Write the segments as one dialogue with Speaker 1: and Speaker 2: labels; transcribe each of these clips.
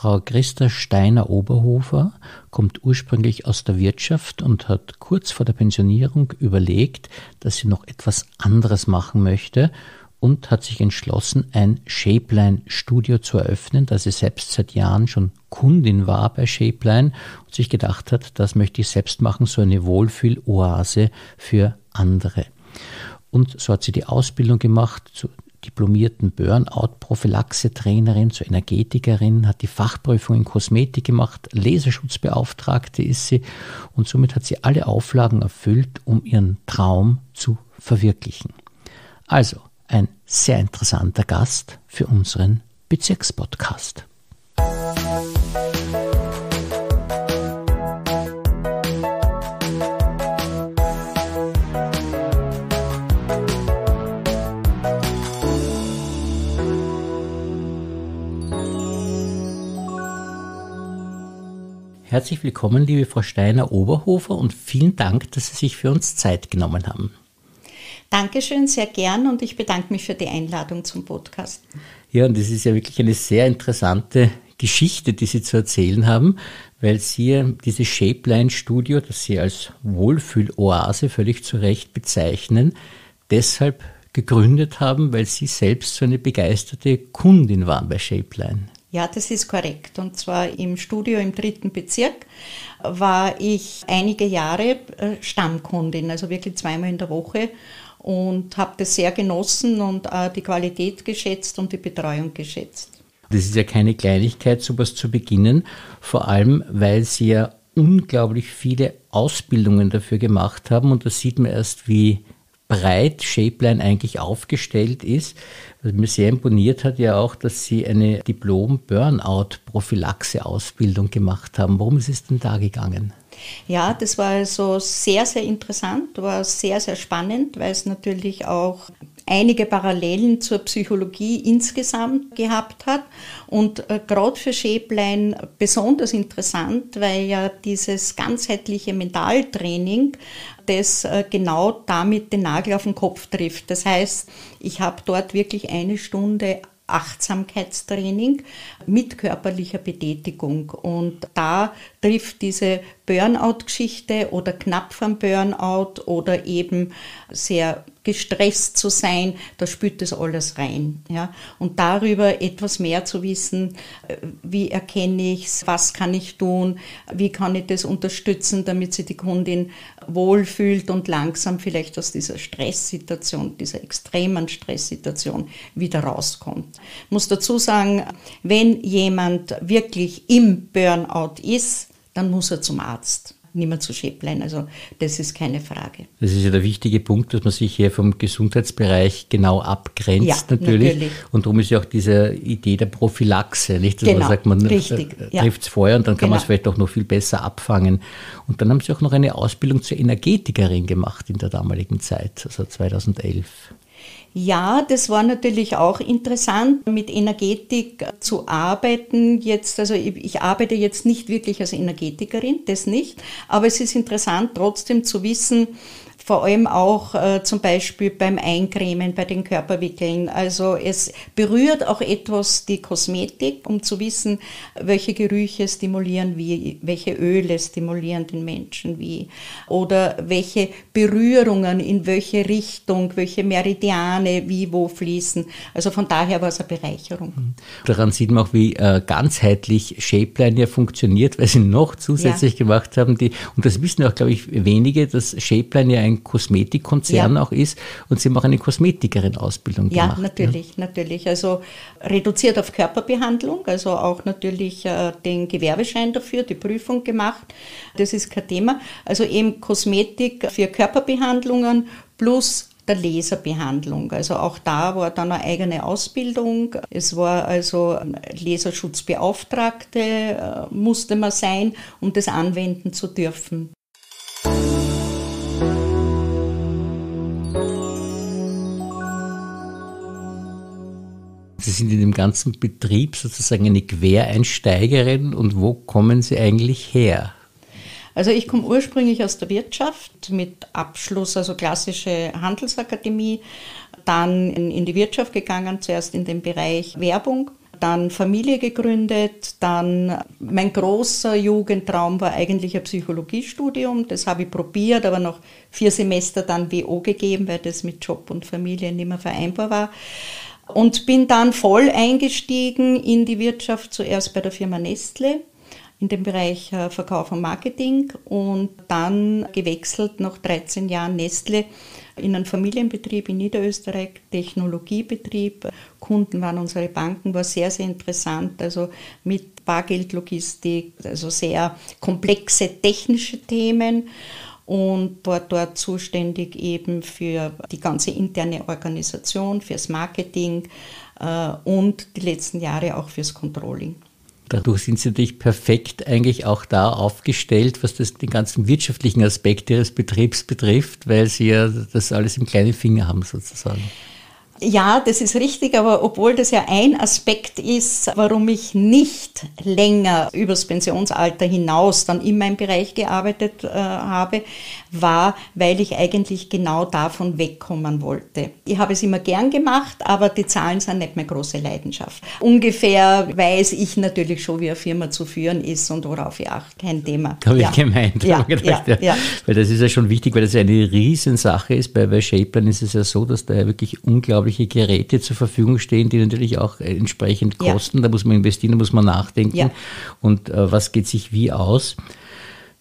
Speaker 1: Frau Christa Steiner-Oberhofer kommt ursprünglich aus der Wirtschaft und hat kurz vor der Pensionierung überlegt, dass sie noch etwas anderes machen möchte und hat sich entschlossen, ein Shapeline-Studio zu eröffnen, da sie selbst seit Jahren schon Kundin war bei Shapeline und sich gedacht hat, das möchte ich selbst machen, so eine Wohlfühl-Oase für andere. Und so hat sie die Ausbildung gemacht diplomierten Burnout-Prophylaxe-Trainerin zur Energetikerin, hat die Fachprüfung in Kosmetik gemacht, Leserschutzbeauftragte ist sie und somit hat sie alle Auflagen erfüllt, um ihren Traum zu verwirklichen. Also ein sehr interessanter Gast für unseren Bezirkspodcast. Herzlich willkommen, liebe Frau Steiner-Oberhofer, und vielen Dank, dass Sie sich für uns Zeit genommen haben.
Speaker 2: Dankeschön, sehr gern und ich bedanke mich für die Einladung zum Podcast.
Speaker 1: Ja, und das ist ja wirklich eine sehr interessante Geschichte, die Sie zu erzählen haben, weil Sie dieses Shapeline-Studio, das Sie als Wohlfühloase völlig zu Recht bezeichnen, deshalb gegründet haben, weil Sie selbst so eine begeisterte Kundin waren bei Shapeline.
Speaker 2: Ja, das ist korrekt. Und zwar im Studio im dritten Bezirk war ich einige Jahre äh, Stammkundin, also wirklich zweimal in der Woche und habe das sehr genossen und die Qualität geschätzt und die Betreuung geschätzt.
Speaker 1: Das ist ja keine Kleinigkeit, sowas zu beginnen, vor allem weil Sie ja unglaublich viele Ausbildungen dafür gemacht haben und da sieht man erst, wie breit Shapeline eigentlich aufgestellt ist. Was mir sehr imponiert hat ja auch, dass Sie eine Diplom-Burnout-Prophylaxe-Ausbildung gemacht haben. Worum ist es denn da gegangen?
Speaker 2: Ja, das war also sehr, sehr interessant, war sehr, sehr spannend, weil es natürlich auch einige Parallelen zur Psychologie insgesamt gehabt hat und äh, gerade für Schäblein besonders interessant, weil ja dieses ganzheitliche Mentaltraining das äh, genau damit den Nagel auf den Kopf trifft. Das heißt, ich habe dort wirklich eine Stunde Achtsamkeitstraining mit körperlicher Betätigung. Und da trifft diese Burnout-Geschichte oder knapp vom Burnout oder eben sehr gestresst zu sein, da spürt das alles rein. Ja? Und darüber etwas mehr zu wissen, äh, wie erkenne ich es, was kann ich tun, wie kann ich das unterstützen, damit sich die Kundin wohlfühlt und langsam vielleicht aus dieser Stresssituation, dieser extremen Stresssituation wieder rauskommt. Ich muss dazu sagen, wenn jemand wirklich im Burnout ist, dann muss er zum Arzt nicht mehr zu Schäpplein. Also das ist keine Frage.
Speaker 1: Das ist ja der wichtige Punkt, dass man sich hier vom Gesundheitsbereich genau abgrenzt ja, natürlich. natürlich. Und darum ist ja auch diese Idee der Prophylaxe, nicht? Dass genau, man sagt, man äh, trifft es vorher und dann kann genau. man es vielleicht auch noch viel besser abfangen. Und dann haben Sie auch noch eine Ausbildung zur Energetikerin gemacht in der damaligen Zeit, also 2011.
Speaker 2: Ja, das war natürlich auch interessant, mit Energetik zu arbeiten. Jetzt, also ich, arbeite jetzt nicht wirklich als Energetikerin, das nicht, aber es ist interessant trotzdem zu wissen, vor allem auch äh, zum Beispiel beim Eincremen, bei den Körperwickeln. Also es berührt auch etwas die Kosmetik, um zu wissen, welche Gerüche stimulieren wie, welche Öle stimulieren den Menschen wie oder welche Berührungen in welche Richtung, welche Meridiane wie wo fließen. Also von daher war es eine Bereicherung. Mhm.
Speaker 1: Daran sieht man auch, wie äh, ganzheitlich Shapeline ja funktioniert, weil sie noch zusätzlich ja. gemacht haben, die, und das wissen auch, glaube ich, wenige, dass Shapeline ja ein Kosmetikkonzern ja. auch ist und Sie haben auch eine Kosmetikerin-Ausbildung
Speaker 2: ja, gemacht. Natürlich, ja, natürlich. Also reduziert auf Körperbehandlung, also auch natürlich äh, den Gewerbeschein dafür, die Prüfung gemacht. Das ist kein Thema. Also eben Kosmetik für Körperbehandlungen plus der Laserbehandlung. Also auch da war dann eine eigene Ausbildung. Es war also Laserschutzbeauftragte, äh, musste man sein, um das anwenden zu dürfen.
Speaker 1: Sind in dem ganzen Betrieb sozusagen eine Quereinsteigerin und wo kommen Sie eigentlich her?
Speaker 2: Also ich komme ursprünglich aus der Wirtschaft mit Abschluss, also klassische Handelsakademie, dann in, die Wirtschaft gegangen, zuerst in den Bereich Werbung, dann Familie gegründet, dann mein großer Jugendtraum war eigentlich ein Psychologiestudium, das habe ich probiert, aber noch vier Semester dann WO gegeben, weil das mit Job und Familie nicht mehr vereinbar war. Und bin dann voll eingestiegen in die Wirtschaft, zuerst bei der Firma Nestle in dem Bereich äh, Verkauf und Marketing und dann gewechselt nach 13 Jahren Nestle in einen Familienbetrieb in Niederösterreich, Technologiebetrieb. Kunden waren unsere Banken, war sehr, sehr interessant. Also mit Bargeldlogistik, also sehr komplexe technische Themen und war dort zuständig eben für die ganze interne Organisation, fürs Marketing äh, und die letzten Jahre auch fürs Controlling.
Speaker 1: Dadurch sind Sie natürlich perfekt eigentlich auch da aufgestellt, was das, den ganzen wirtschaftlichen Aspekt Ihres Betriebs betrifft, weil Sie ja das alles im kleinen Finger haben sozusagen.
Speaker 2: Ja, das ist richtig, aber obwohl das ja ein Aspekt ist, warum ich nicht länger übers Pensionsalter hinaus dann in meinem Bereich gearbeitet äh, habe, war, weil ich eigentlich genau davon wegkommen wollte. Ich habe es immer gern gemacht, aber die Zahlen sind nicht meine große Leidenschaft. Ungefähr weiß ich natürlich schon, wie eine Firma zu führen ist und worauf ich achte. Kein Thema.
Speaker 1: Habe ja. ich gemeint. Ja, gedacht, ja, ja. Weil das ist ja schon wichtig, weil das ja eine Riesensache ist. Bei, bei Shapelin ist es ja so, dass da ja wirklich unglaublich unglaubliche Geräte zur Verfügung stehen, die natürlich auch äh, entsprechend kosten. Da muss man investieren, da muss man nachdenken. Und äh, was geht sich wie aus?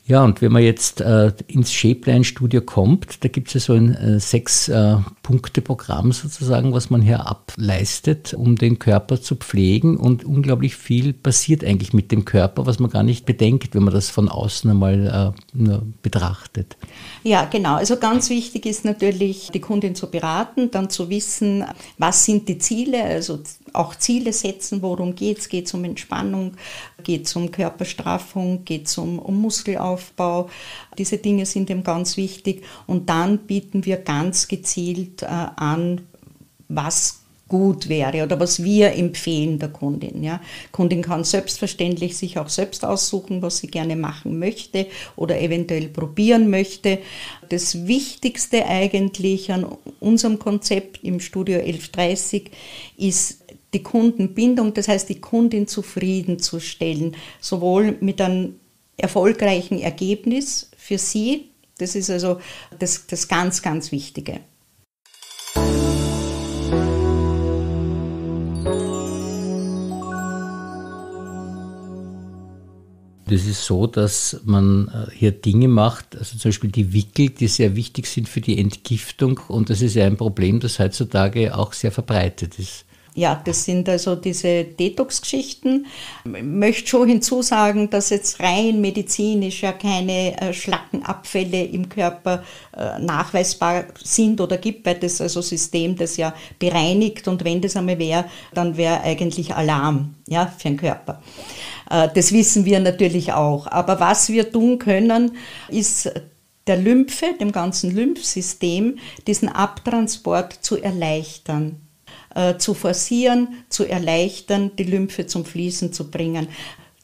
Speaker 1: Ja, und wenn man jetzt äh, ins Shapeline-Studio kommt, da gibt es ja so ein äh, Sechs-Punkte-Programm äh, sozusagen, was man hier ableistet, um den Körper zu pflegen. Und unglaublich viel passiert eigentlich mit dem Körper, was man gar nicht bedenkt, wenn man das von außen einmal äh, nur betrachtet.
Speaker 2: Ja, genau. Also ganz wichtig ist natürlich, die Kundin zu beraten, dann zu wissen, was sind die Ziele, also auch Ziele setzen, worum geht es, geht es um Entspannung, geht es um Körperstraffung, geht es um, um Muskelaufbau. Diese Dinge sind ihm ganz wichtig und dann bieten wir ganz gezielt äh, an, was gut wäre oder was wir empfehlen der Kundin. Ja. Kundin kann selbstverständlich sich auch selbst aussuchen, was sie gerne machen möchte oder eventuell probieren möchte. Das Wichtigste eigentlich an unserem Konzept im Studio 1130 ist die Kundenbindung, das heißt die Kundin zufriedenzustellen, sowohl mit einem erfolgreichen Ergebnis für sie, das ist also das, das ganz, ganz Wichtige.
Speaker 1: Das ist so, dass man äh, hier Dinge macht, also zum Beispiel die Wickel, die sehr wichtig sind für die Entgiftung. Und das ist ja ein Problem, das heutzutage auch sehr verbreitet ist.
Speaker 2: Ja, das sind also diese Detox-Geschichten. Ich möchte schon hinzusagen, dass jetzt rein medizinisch ja keine äh, Schlackenabfälle im Körper äh, nachweisbar sind oder gibt, weil das also System das ja bereinigt und wenn das einmal wäre, dann wäre eigentlich Alarm ja, für den Körper. Äh, das wissen wir natürlich auch. Aber was wir tun können, ist der Lymphe, dem ganzen Lymphsystem, diesen Abtransport zu erleichtern. Äh, zu forcieren, zu erleichtern, die Lymphe zum Fließen zu bringen.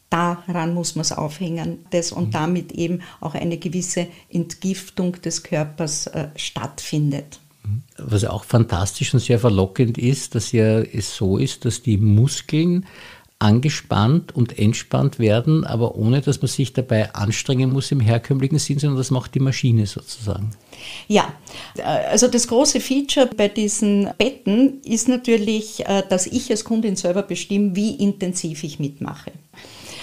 Speaker 2: Daran muss man es aufhängen das, und mhm. damit eben auch eine gewisse Entgiftung des Körpers äh, stattfindet.
Speaker 1: Mhm. Was auch fantastisch und sehr verlockend ist, dass ja es so ist, dass die Muskeln angespannt und entspannt werden, aber ohne dass man sich dabei anstrengen muss im herkömmlichen Sinn, sondern das macht die Maschine sozusagen.
Speaker 2: Ja, also das große Feature bei diesen Betten ist natürlich, äh, dass ich als Kundin selber bestimme, wie intensiv ich mitmache.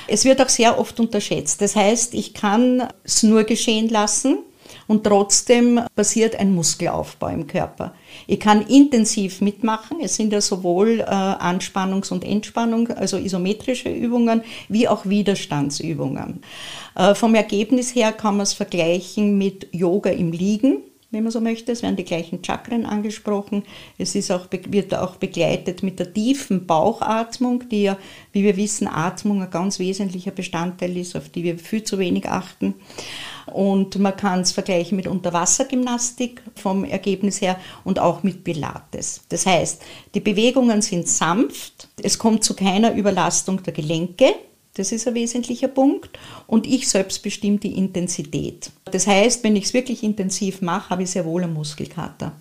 Speaker 2: Es wird auch sehr oft unterschätzt. Das heißt, ich kann es nur geschehen lassen und trotzdem passiert ein Muskelaufbau im Körper. Ich kann intensiv mitmachen. Es sind ja sowohl äh, Anspannungs- und Entspannung, also isometrische Übungen, wie auch Widerstandsübungen. Äh, vom Ergebnis her kann man es vergleichen mit Yoga im Liegen wenn man so möchte. Es werden die gleichen Chakren angesprochen. Es ist auch, wird auch begleitet mit der tiefen Bauchatmung, die ja, wie wir wissen, Atmung ein ganz wesentlicher Bestandteil ist, auf die wir viel zu wenig achten. Und man kann es vergleichen mit Unterwassergymnastik vom Ergebnis her und auch mit Pilates. Das heißt, die Bewegungen sind sanft, es kommt zu keiner Überlastung der Gelenke. Das ist ein wesentlicher Punkt. Und ich selbst bestimme die Intensität. Das heißt, wenn ich es wirklich intensiv mache, habe ich sehr wohl einen Muskelkater.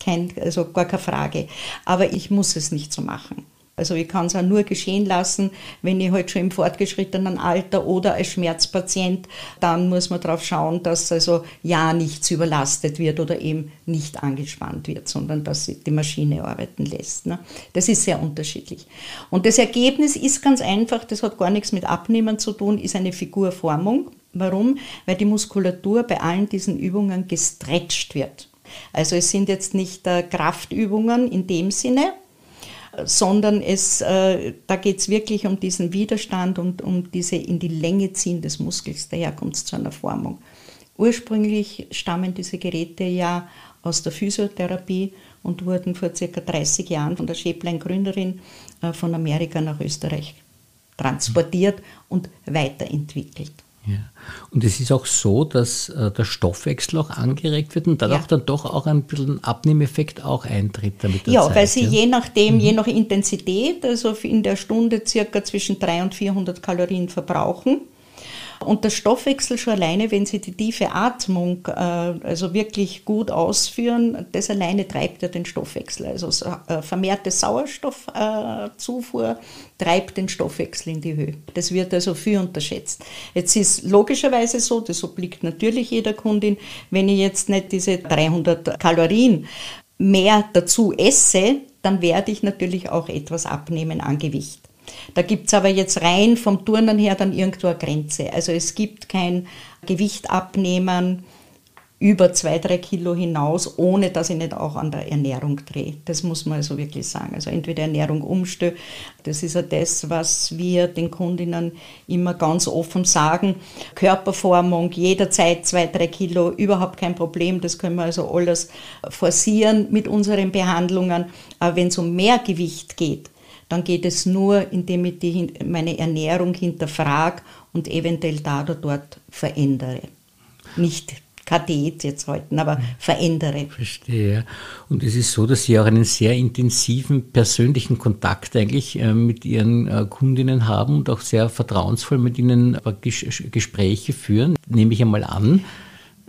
Speaker 2: Kein, also gar keine Frage. Aber ich muss es nicht so machen. Also ich kann es auch nur geschehen lassen, wenn ich halt schon im fortgeschrittenen Alter oder als Schmerzpatient, dann muss man darauf schauen, dass also ja nichts überlastet wird oder eben nicht angespannt wird, sondern dass die Maschine arbeiten lässt. Ne? Das ist sehr unterschiedlich. Und das Ergebnis ist ganz einfach, das hat gar nichts mit Abnehmen zu tun, ist eine Figurformung. Warum? Weil die Muskulatur bei allen diesen Übungen gestretcht wird. Also es sind jetzt nicht äh, Kraftübungen in dem Sinne, sondern es, äh, da geht es wirklich um diesen Widerstand und um diese in die Länge ziehen des Muskels. Daher kommt es zu einer Formung. Ursprünglich stammen diese Geräte ja aus der Physiotherapie und wurden vor circa 30 Jahren von der Schäblein-Gründerin äh, von Amerika nach Österreich transportiert und weiterentwickelt.
Speaker 1: Ja. Und es ist auch so, dass äh, der Stoffwechsel auch angeregt wird und dadurch ja. dann doch auch ein bisschen Abnehmeffekt auch eintritt damit
Speaker 2: Ja, Zeit, weil sie ja? je nachdem, mhm. je nach Intensität, also in der Stunde circa zwischen 300 und 400 Kalorien verbrauchen. Und der Stoffwechsel schon alleine, wenn Sie die tiefe Atmung äh, also wirklich gut ausführen, das alleine treibt ja den Stoffwechsel. Also äh, vermehrte Sauerstoffzufuhr äh, treibt den Stoffwechsel in die Höhe. Das wird also viel unterschätzt. Jetzt ist logischerweise so, das obliegt natürlich jeder Kundin, wenn ich jetzt nicht diese 300 Kalorien mehr dazu esse, dann werde ich natürlich auch etwas abnehmen an Gewicht. Da gibt es aber jetzt rein vom Turnen her dann irgendwo eine Grenze. Also es gibt kein Gewicht abnehmen über zwei, drei Kilo hinaus, ohne dass ich nicht auch an der Ernährung drehe. Das muss man also wirklich sagen. Also entweder Ernährung umstelle, das ist ja das, was wir den Kundinnen immer ganz offen sagen. Körperformung, jederzeit zwei, drei Kilo, überhaupt kein Problem. Das können wir also alles forcieren mit unseren Behandlungen. Aber wenn es um mehr Gewicht geht, dann geht es nur, indem ich die, meine Ernährung hinterfrage und eventuell da oder dort verändere. Nicht Diät jetzt halten, aber verändere.
Speaker 1: Verstehe. Und es ist so, dass Sie auch einen sehr intensiven persönlichen Kontakt eigentlich äh, mit Ihren äh, Kundinnen haben und auch sehr vertrauensvoll mit ihnen Gespräche führen, nehme ich einmal an.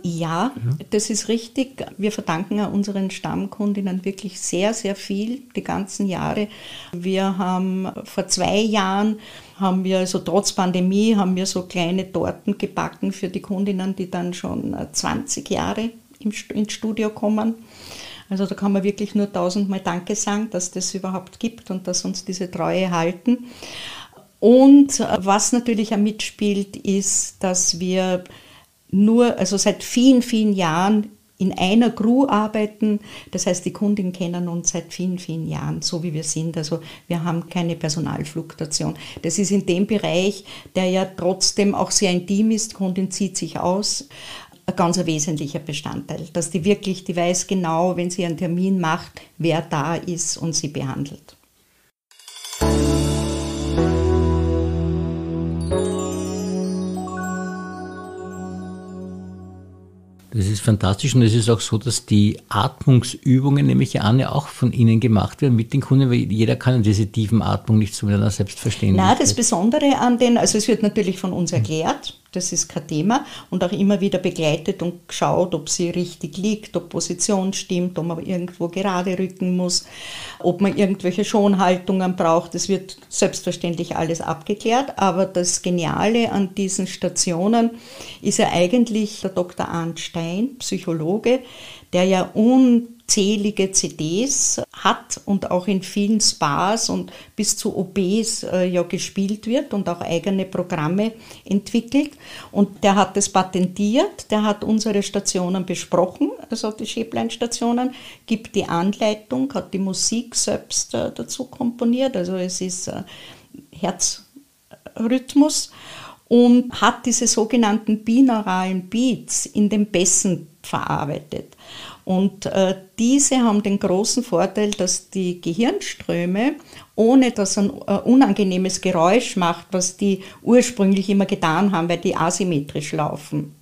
Speaker 2: Ja, das ist richtig. Wir verdanken unseren Stammkundinnen wirklich sehr, sehr viel die ganzen Jahre. Wir haben vor zwei Jahren haben wir also trotz Pandemie haben wir so kleine Torten gebacken für die Kundinnen, die dann schon 20 Jahre ins Studio kommen. Also da kann man wirklich nur tausendmal Danke sagen, dass das überhaupt gibt und dass uns diese Treue halten. Und was natürlich auch mitspielt, ist, dass wir nur, also seit vielen, vielen Jahren in einer Crew arbeiten. Das heißt, die Kunden kennen uns seit vielen, vielen Jahren, so wie wir sind. Also wir haben keine Personalfluktuation. Das ist in dem Bereich, der ja trotzdem auch sehr intim ist, Kundin zieht sich aus, ein ganz wesentlicher Bestandteil, dass die wirklich, die weiß genau, wenn sie einen Termin macht, wer da ist und sie behandelt.
Speaker 1: Das ist fantastisch und es ist auch so, dass die Atmungsübungen, nämlich an, ja auch von Ihnen gemacht werden mit den Kunden, weil jeder kann diese tiefen Atmung nicht so mit einer Selbstverständlichkeit.
Speaker 2: Na, das Besondere an den, also es wird natürlich von uns erklärt, das ist kein Thema und auch immer wieder begleitet und geschaut, ob sie richtig liegt, ob Position stimmt, ob man irgendwo gerade rücken muss, ob man irgendwelche Schonhaltungen braucht. Das wird selbstverständlich alles abgeklärt, aber das Geniale an diesen Stationen ist ja eigentlich der Dr. Arndt Stein, Psychologe, der ja unzählige CDs hat und auch in vielen Spas und bis zu OBs äh, ja gespielt wird und auch eigene Programme entwickelt. Und der hat es patentiert, der hat unsere Stationen besprochen, also die Schäblein-Stationen, gibt die Anleitung, hat die Musik selbst äh, dazu komponiert, also es ist äh, Herzrhythmus und hat diese sogenannten binauralen Beats in den Bässen verarbeitet. Und äh, diese haben den großen Vorteil, dass die Gehirnströme, ohne dass ein äh, unangenehmes Geräusch macht, was die ursprünglich immer getan haben, weil die asymmetrisch laufen,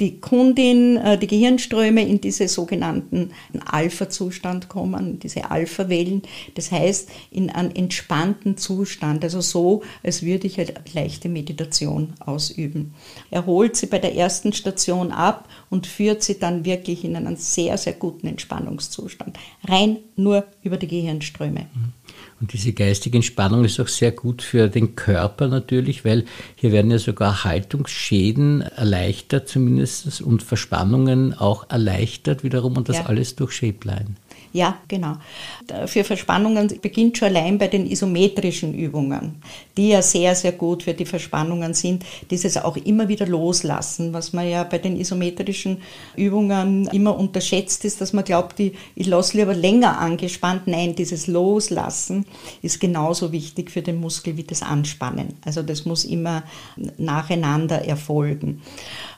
Speaker 2: die Kundin, äh, die Gehirnströme in diese sogenannten Alpha-Zustand kommen, diese Alpha-Wellen. Das heißt, in einen entspannten Zustand, also so, als würde ich eine leichte Meditation ausüben. Er holt sie bei der ersten Station ab und führt sie dann wirklich in einen sehr, sehr guten Entspannungszustand. Rein nur über die Gehirnströme.
Speaker 1: Mhm. Und diese geistige Entspannung ist auch sehr gut für den Körper natürlich, weil hier werden ja sogar Haltungsschäden erleichtert zumindest und Verspannungen auch erleichtert wiederum und das ja. alles durch Shapeline.
Speaker 2: Ja, genau. Für Verspannungen beginnt schon allein bei den isometrischen Übungen, die ja sehr, sehr gut für die Verspannungen sind. Dieses auch immer wieder loslassen, was man ja bei den isometrischen Übungen immer unterschätzt ist, dass man glaubt, ich, ich lasse lieber länger angespannt. Nein, dieses Loslassen ist genauso wichtig für den Muskel wie das Anspannen. Also das muss immer nacheinander erfolgen.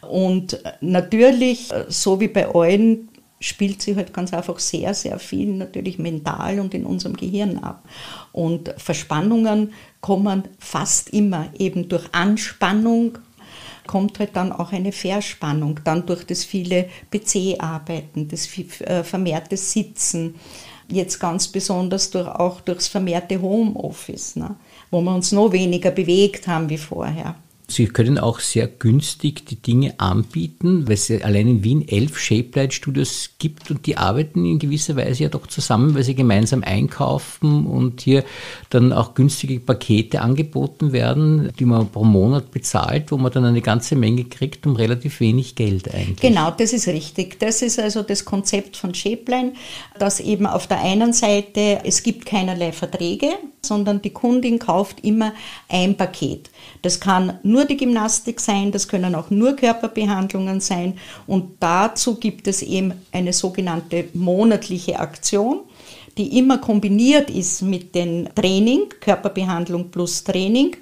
Speaker 2: Und natürlich, so wie bei allen spielt sich halt ganz einfach sehr, sehr viel natürlich mental und in unserem Gehirn ab. Und Verspannungen kommen fast immer eben durch Anspannung, kommt halt dann auch eine Verspannung, dann durch das viele PC-Arbeiten, das äh, vermehrte Sitzen, jetzt ganz besonders durch, auch durchs vermehrte Homeoffice, ne, wo wir uns noch weniger bewegt haben wie vorher.
Speaker 1: Sie können auch sehr günstig die Dinge anbieten, weil es allein in Wien elf Shape Studios gibt und die arbeiten in gewisser Weise ja doch zusammen, weil sie gemeinsam einkaufen und hier dann auch günstige Pakete angeboten werden, die man pro Monat bezahlt, wo man dann eine ganze Menge kriegt um relativ wenig Geld eigentlich.
Speaker 2: Genau, das ist richtig. Das ist also das Konzept von Shapeline, dass eben auf der einen Seite es gibt keinerlei Verträge, sondern die Kundin kauft immer ein Paket. Das kann nur die Gymnastik sein, das können auch nur Körperbehandlungen sein. Und dazu gibt es eben eine sogenannte monatliche Aktion die immer kombiniert ist mit dem Training, Körperbehandlung plus Training,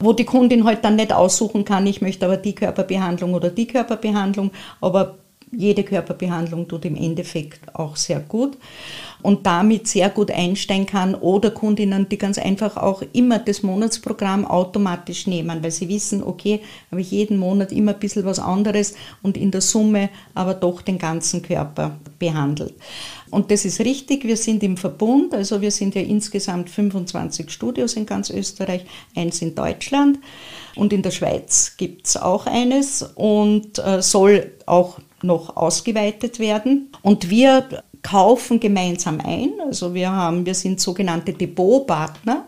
Speaker 2: wo die Kundin halt dann nicht aussuchen kann, ich möchte aber die Körperbehandlung oder die Körperbehandlung, aber jede Körperbehandlung tut im Endeffekt auch sehr gut und damit sehr gut einsteigen kann oder Kundinnen, die ganz einfach auch immer das Monatsprogramm automatisch nehmen, weil sie wissen, okay, habe ich jeden Monat immer ein bisschen was anderes und in der Summe aber doch den ganzen Körper behandelt. Und das ist richtig, wir sind im Verbund, also wir sind ja insgesamt 25 Studios in ganz Österreich, eins in Deutschland und in der Schweiz gibt es auch eines und äh, soll auch noch ausgeweitet werden. Und wir kaufen gemeinsam ein. Also wir haben, wir sind sogenannte Depotpartner.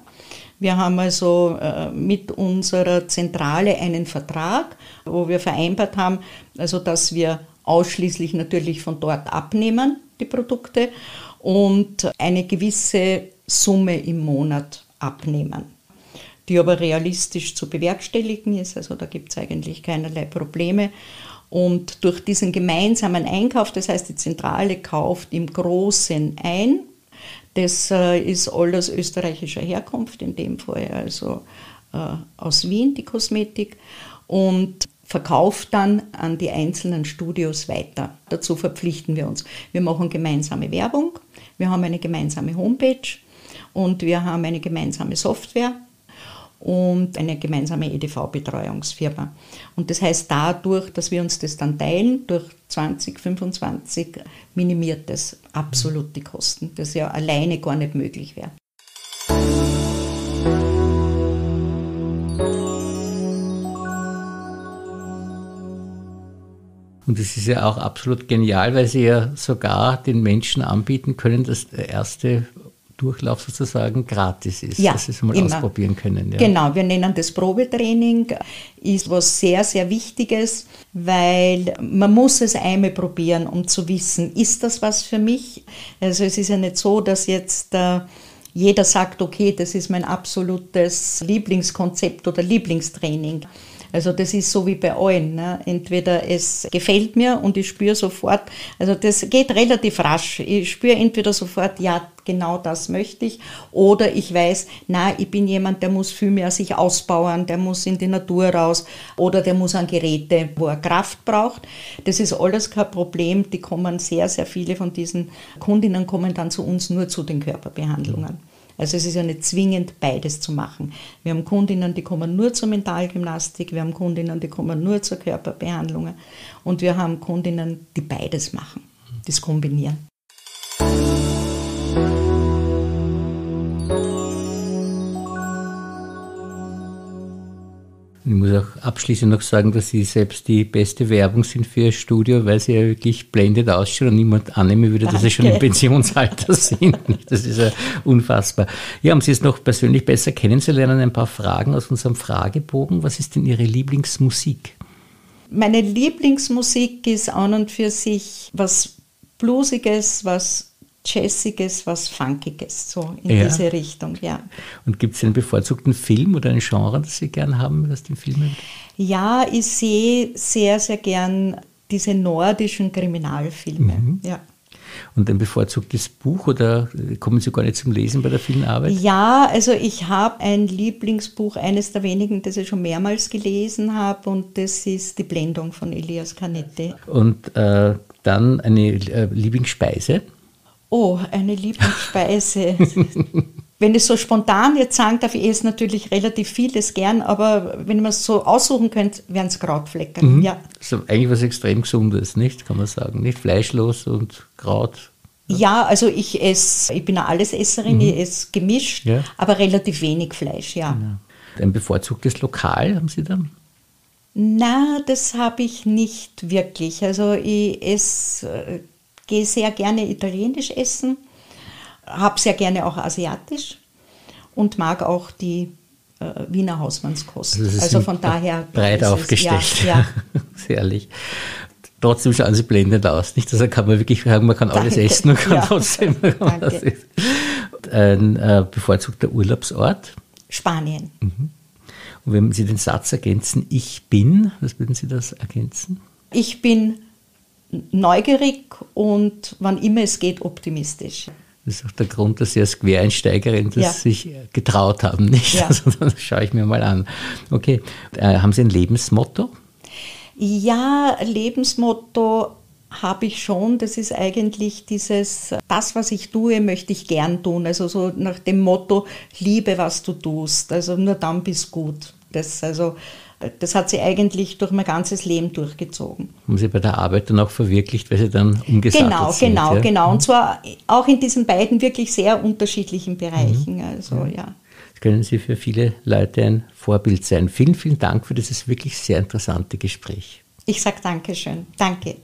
Speaker 2: Wir haben also äh, mit unserer Zentrale einen Vertrag, wo wir vereinbart haben, also dass wir ausschließlich natürlich von dort abnehmen, die Produkte, und eine gewisse Summe im Monat abnehmen, die aber realistisch zu bewerkstelligen ist. Also da gibt es eigentlich keinerlei Probleme. Und durch diesen gemeinsamen Einkauf, das heißt, die Zentrale kauft im Großen ein, das äh, ist alles österreichischer Herkunft, in dem Fall also äh, aus Wien, die Kosmetik, und verkauft dann an die einzelnen Studios weiter. Dazu verpflichten wir uns. Wir machen gemeinsame Werbung, wir haben eine gemeinsame Homepage und wir haben eine gemeinsame Software und eine gemeinsame EDV-Betreuungsfirma. Und das heißt, dadurch, dass wir uns das dann teilen, durch 2025 minimiert das absolut die Kosten, das ja alleine gar nicht möglich wäre.
Speaker 1: Und das ist ja auch absolut genial, weil sie ja sogar den Menschen anbieten können, dass der erste Durchlauf sozusagen gratis ist,
Speaker 2: ja,
Speaker 1: dass sie es mal immer. ausprobieren können.
Speaker 2: Ja. Genau, wir nennen das Probetraining, ist was sehr, sehr Wichtiges, weil man muss es einmal probieren, um zu wissen, ist das was für mich? Also es ist ja nicht so, dass jetzt äh, jeder sagt, okay, das ist mein absolutes Lieblingskonzept oder Lieblingstraining. Also das ist so wie bei allen. Ne? Entweder es gefällt mir und ich spüre sofort, also das geht relativ rasch. Ich spüre entweder sofort, ja, genau das möchte ich, oder ich weiß, na, ich bin jemand, der muss viel mehr sich ausbauen, der muss in die Natur raus oder der muss an Geräte, wo er Kraft braucht. Das ist alles kein Problem. Die kommen sehr, sehr viele von diesen Kundinnen kommen dann zu uns nur zu den Körperbehandlungen. Also es ist ja nicht zwingend, beides zu machen. Wir haben Kundinnen, die kommen nur zur Mentalgymnastik, wir haben Kundinnen, die kommen nur zur Körperbehandlung und wir haben Kundinnen, die beides machen, das kombinieren.
Speaker 1: Ich muss auch abschließend noch sagen, dass Sie selbst die beste Werbung sind für Ihr Studio, weil Sie ja wirklich blendet ausschauen und niemand annehmen würde, Danke. dass Sie schon im Pensionsalter sind. Das ist ja unfassbar. Ja, um Sie es noch persönlich besser kennenzulernen, ein paar Fragen aus unserem Fragebogen. Was ist denn Ihre Lieblingsmusik?
Speaker 2: Meine Lieblingsmusik ist an und für sich was Bluesiges, was Jazziges, was Funkiges, so in ja. diese Richtung, ja.
Speaker 1: Und gibt es einen bevorzugten Film oder ein Genre, das Sie gern haben aus den Filmen?
Speaker 2: Ja, ich sehe sehr, sehr gern diese nordischen Kriminalfilme, mhm. ja.
Speaker 1: Und ein bevorzugtes Buch oder kommen Sie gar nicht zum Lesen bei der vielen Arbeit?
Speaker 2: Ja, also ich habe ein Lieblingsbuch, eines der wenigen, das ich schon mehrmals gelesen habe und das ist Die Blendung von Elias Canetti.
Speaker 1: Und äh, dann eine äh, Lieblingsspeise?
Speaker 2: Oh, eine Lieblingsspeise. wenn ich so spontan jetzt sagen darf, ich esse natürlich relativ vieles gern, aber wenn man es so aussuchen könnte, wären es Krautflecken.
Speaker 1: Mhm. Ja. Also eigentlich was extrem Gesundes, nicht? Kann man sagen. Nicht fleischlos und Kraut.
Speaker 2: Ja, also ich esse, ich bin eine Allesesserin, mhm. ich esse gemischt, ja. aber relativ wenig Fleisch, ja. Genau.
Speaker 1: Ein bevorzugtes Lokal haben Sie da?
Speaker 2: Na, das habe ich nicht wirklich. Also ich esse, äh, gehe sehr gerne italienisch essen habe sehr gerne auch asiatisch und mag auch die äh, Wiener Hausmannskost. Also,
Speaker 1: also von daher. Breit aufgestellt. Es, ja, ja. Sehr ehrlich. Trotzdem schauen sie blendend aus. Nicht? Also kann man wirklich sagen, man kann Danke. alles essen und kann ja. trotzdem. Ein äh, bevorzugter Urlaubsort?
Speaker 2: Spanien.
Speaker 1: Mhm. Und wenn Sie den Satz ergänzen, ich bin, was würden Sie das ergänzen?
Speaker 2: Ich bin neugierig und wann immer es geht, optimistisch.
Speaker 1: Das ist auch der Grund, dass Sie als Quereinsteigerin das ja. sich getraut haben, nicht? Ja. Also, das schaue ich mir mal an. Okay. Äh, haben Sie ein Lebensmotto?
Speaker 2: Ja, Lebensmotto habe ich schon. Das ist eigentlich dieses, das, was ich tue, möchte ich gern tun. Also so nach dem Motto, liebe, was du tust. Also nur dann bist gut. Das, also, das hat sie eigentlich durch mein ganzes Leben durchgezogen.
Speaker 1: Haben Sie bei der Arbeit dann auch verwirklicht, weil Sie dann umgesattelt
Speaker 2: genau,
Speaker 1: sind?
Speaker 2: Genau, ja? genau. Und zwar auch in diesen beiden wirklich sehr unterschiedlichen Bereichen. Mhm. Also, ja. ja.
Speaker 1: Das können Sie für viele Leute ein Vorbild sein. Vielen, vielen Dank für dieses wirklich sehr interessante Gespräch.
Speaker 2: Ich sage Dankeschön. Danke.